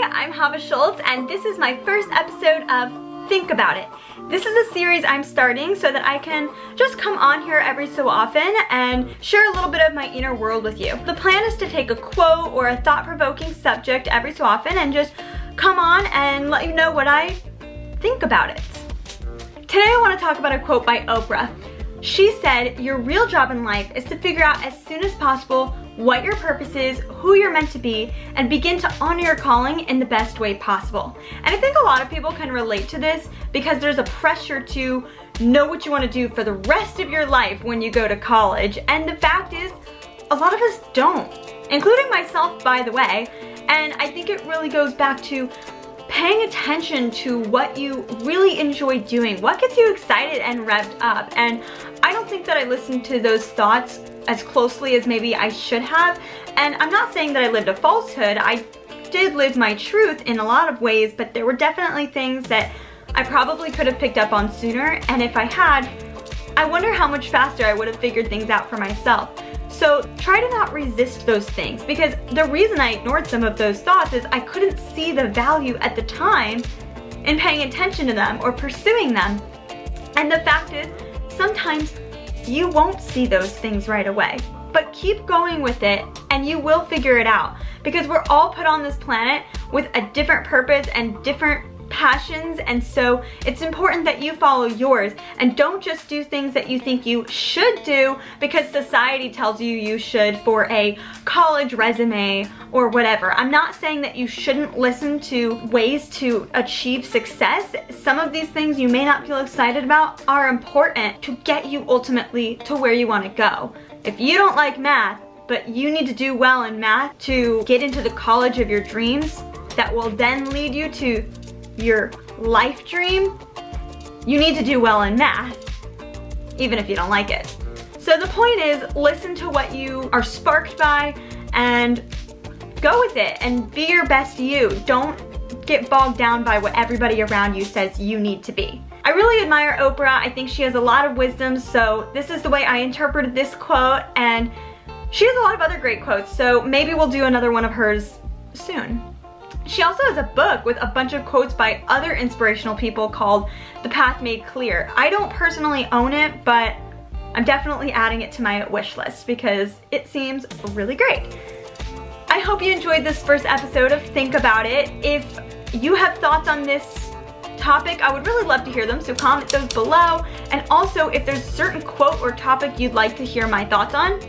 I'm Hava Schultz and this is my first episode of Think About It. This is a series I'm starting so that I can just come on here every so often and share a little bit of my inner world with you. The plan is to take a quote or a thought-provoking subject every so often and just come on and let you know what I think about it. Today I want to talk about a quote by Oprah. She said, your real job in life is to figure out as soon as possible what your purpose is, who you're meant to be, and begin to honor your calling in the best way possible. And I think a lot of people can relate to this because there's a pressure to know what you want to do for the rest of your life when you go to college. And the fact is, a lot of us don't, including myself, by the way. And I think it really goes back to paying attention to what you really enjoy doing, what gets you excited and revved up. And think that I listened to those thoughts as closely as maybe I should have. And I'm not saying that I lived a falsehood. I did live my truth in a lot of ways, but there were definitely things that I probably could have picked up on sooner. And if I had, I wonder how much faster I would have figured things out for myself. So try to not resist those things because the reason I ignored some of those thoughts is I couldn't see the value at the time in paying attention to them or pursuing them. And the fact is, sometimes you won't see those things right away. But keep going with it and you will figure it out because we're all put on this planet with a different purpose and different passions and so it's important that you follow yours and don't just do things that you think you should do because society tells you you should for a college resume or whatever. I'm not saying that you shouldn't listen to ways to achieve success. Some of these things you may not feel excited about are important to get you ultimately to where you want to go. If you don't like math, but you need to do well in math to get into the college of your dreams that will then lead you to your life dream, you need to do well in math, even if you don't like it. So the point is, listen to what you are sparked by and go with it and be your best you. Don't get bogged down by what everybody around you says you need to be. I really admire Oprah. I think she has a lot of wisdom, so this is the way I interpreted this quote, and she has a lot of other great quotes, so maybe we'll do another one of hers soon. She also has a book with a bunch of quotes by other inspirational people called The Path Made Clear. I don't personally own it, but I'm definitely adding it to my wish list because it seems really great. I hope you enjoyed this first episode of Think About It. If you have thoughts on this topic, I would really love to hear them, so comment those below. And also, if there's a certain quote or topic you'd like to hear my thoughts on,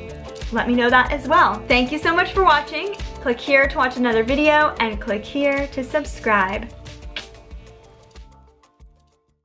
let me know that as well. Thank you so much for watching. Click here to watch another video and click here to subscribe.